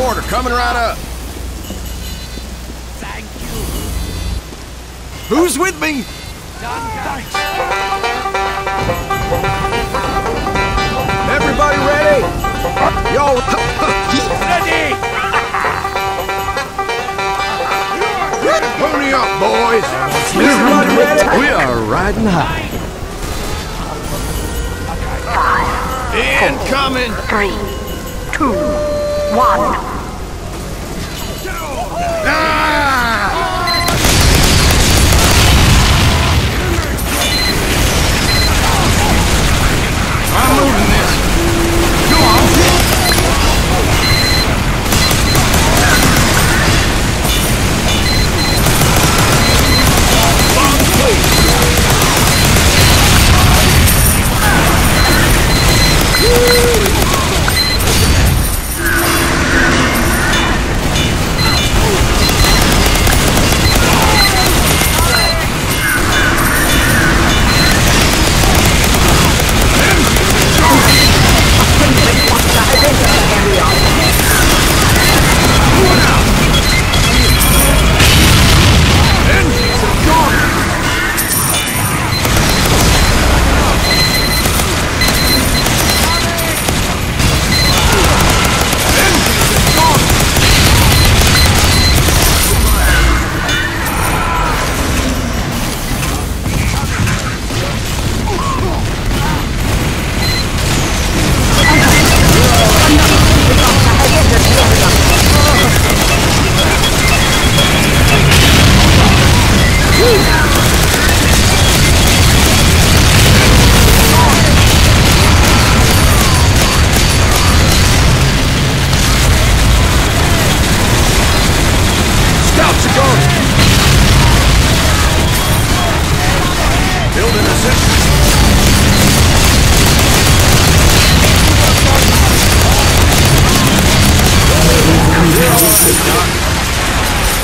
Teleporter coming right up. Who's with me? Everybody ready? Y'all Ready! pony up, boys. Everybody ready? We are riding high. Incoming. Three, two, one.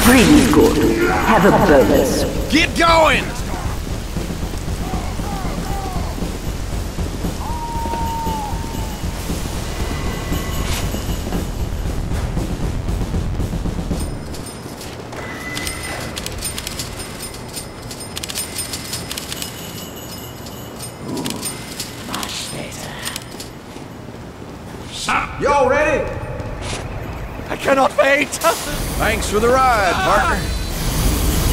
Pretty good. Have a bonus. Get going! Y'all ready? I cannot wait! Thanks for the ride, partner.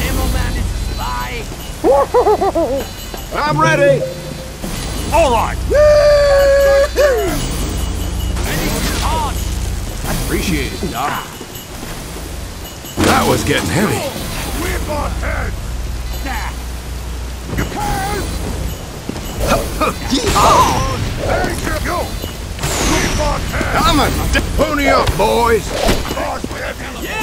Demo man is a spy! I'm ready. All right! I appreciate it, Doc. That was getting heavy. Whip on head! A pony up, boys. Yeah, I'm ready! Y'all ready? Incoming.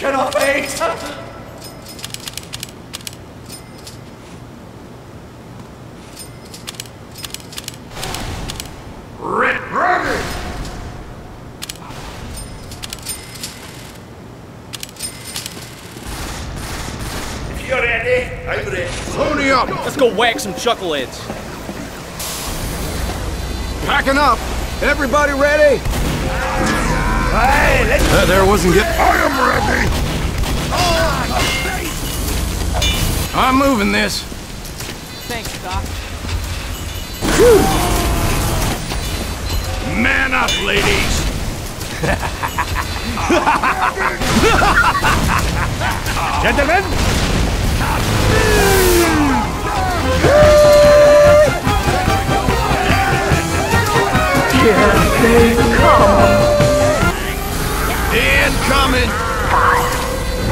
cannot wait! Ready! If you're ready, I'm ready. Pony up! Let's go whack some chuckleheads. Packing up! Everybody ready? Aye, let's That there wasn't good. I am ready! I'm moving this. Thanks, Doc. Man up, ladies! Gentlemen! Here they come. Incoming! Five,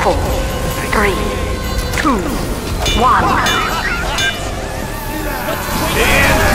four, three, two, one. Incoming! Incoming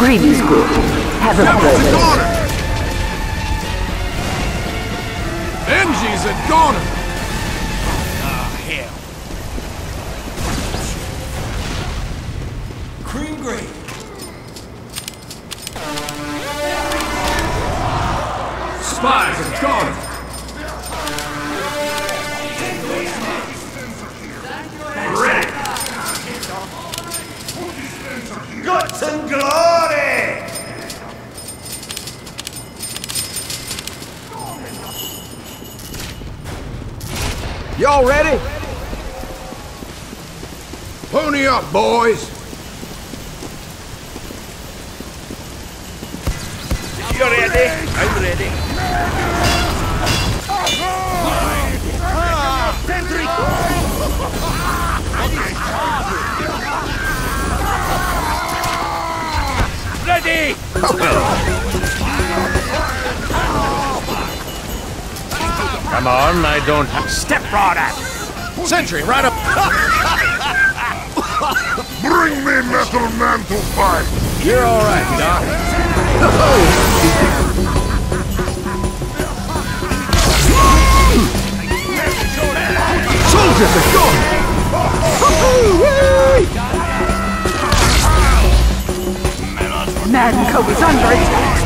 Greedy's good. Have a That was a bonus. goner! Benji's a goner! Ah, Cream gravy. Spies a goner! Guts and glory! Y'all ready? Pony up, boys! You're ready, I'm ready. Ready! Come on, I don't have... Step brother! Sentry, right up! Bring me Metal Man to fight! You're alright, Doc. Soldiers are gone! Mann Co. is under attack.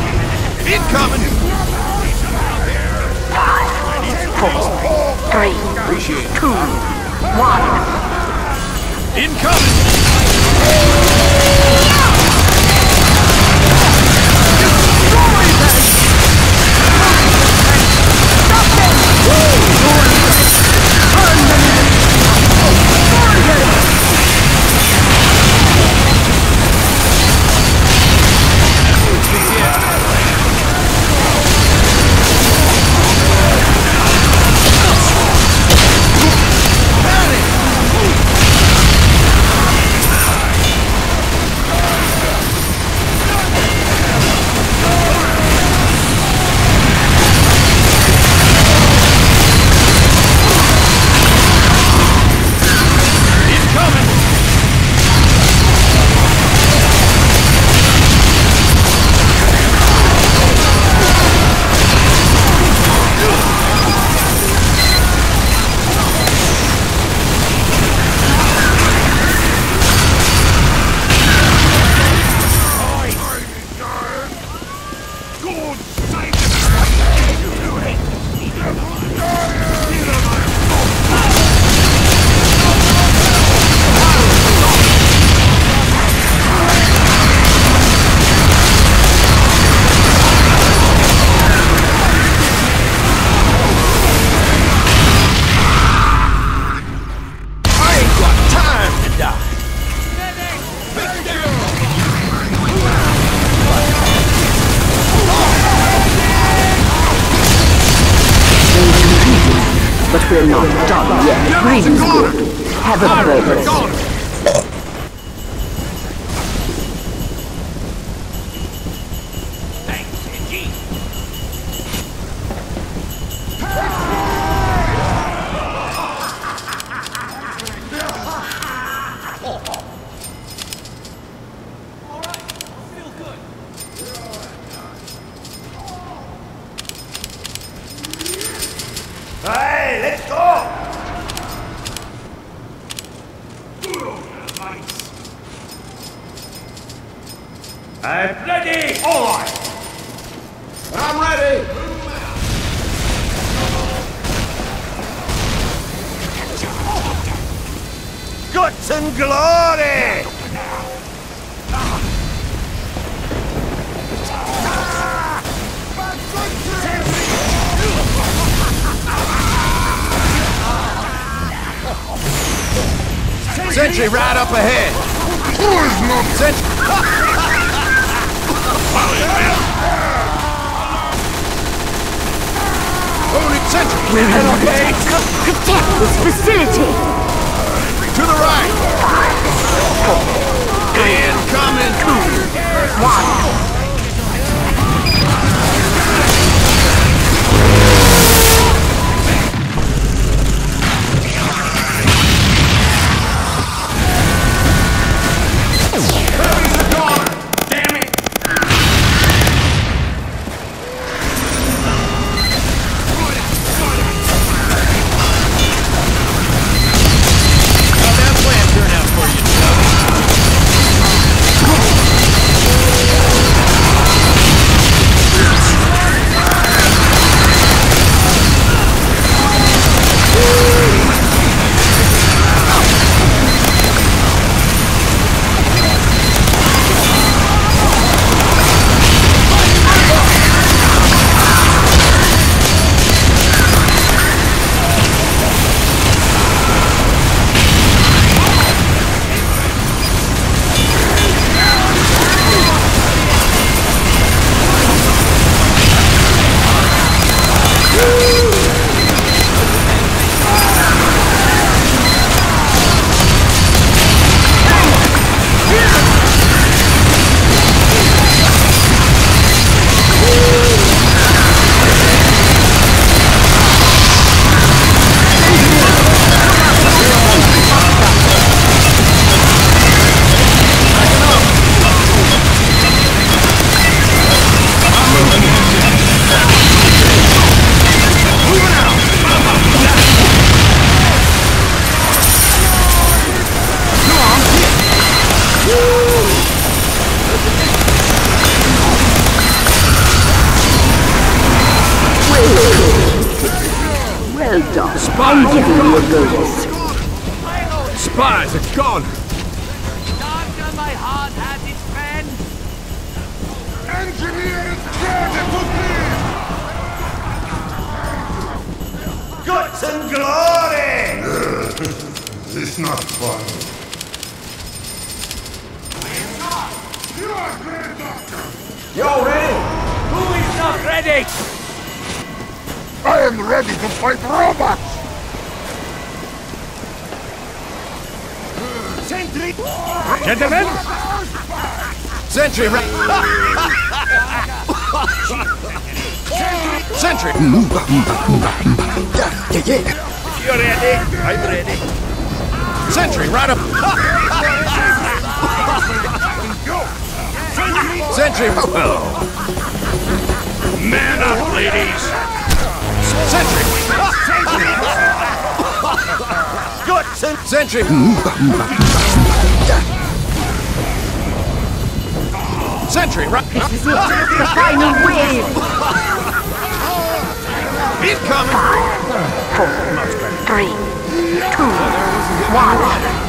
Incoming! four, three, two, one. Incoming! Destroy them! Stop them! Woo! But we're not done yet. Greetings. Have a purpose. Right! I'm ready! Guts and glory! Sentry right up ahead! Sentry! Holy sentry! Protect this facility! To the right! Guts and glory! It's not fun. Yo, ready? Who is not ready? I am ready to fight robots! Sentry! Gentlemen! Sentry right! Sentry! You ready? I'm ready. Sentry right up! Sentry! Man up, ladies! Sentry! Good! Sen- Sentry! Sentry right! This is it. The final wave. He's coming! Three, two, one.